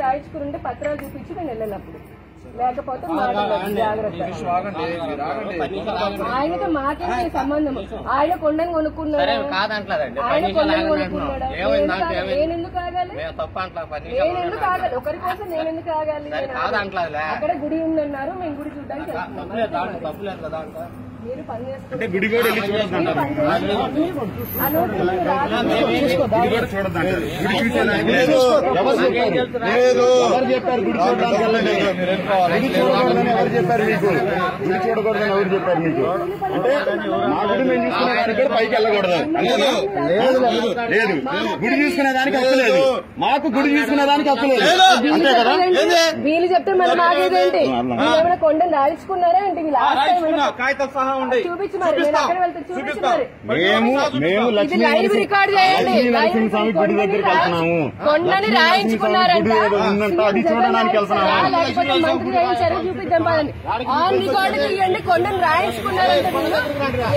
రాయించుకుంటే పత్రాలు చూపించి నేను వెళ్ళినప్పుడు. లేకపోతే ఆయనతో మాకేం సంబంధం? ఆయన కొండని కొనుక్కున్నాడు? ఆయన కొండని కొనుక్కున్నాడా? నేను ఎందుకు ఆగాలి? నేను ఎందుకు ఆగాలి? ఒకరి కోసం నేను ఎందుకు ఆగాలి అక్కడ గుడి ఉందన్నారు మేము గుడి చూడడానికి గుడి కూడా వెళ్ళి గుడి కూడా. గుడి చూసేదానికి లేదు. ఎవరు చెప్పారు? గుడి చూడడానికి వెళ్ళండి గుడి చూడకూడదని ఎవరు? చెప్పారు? మీకు గుడి చూడకూడదని ఎవరు చెప్పారు మీకు? అంటే మా గుడి మేము చూసుకునే దానికి కూడా పైకి వెళ్ళకూడదు. లేదు లేదు. గుడి చూసుకునే దానికి హక్కులేదు మాకు గుడి చూసుకునే దానికి అంతే కదా? వీళ్ళు చెప్తే మరి మాకేదేంటి కొండని రాయించుకున్నారా ఏంటి? వీళ్ళు లాస్ట్ టైం ఏమైనా- కాగితం సహా మేము మేము లక్ష్మీ గుడి దగ్గరికి వెళ్తున్నాము. కొండని రాయించుకున్నారంట అది చూడడానికి వెళ్తున్నాము. కొండని రాయించుకున్నారంట.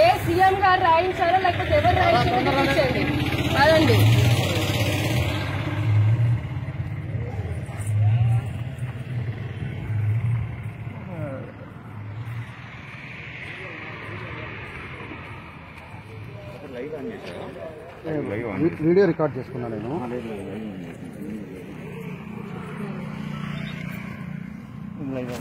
ఏ సీఎం గారు రాయించారో లేకపోతే ఎవరు రాయించారో చూపించండి. వీడియో రికార్డ్ చేసుకున్నా నేను. లైవ్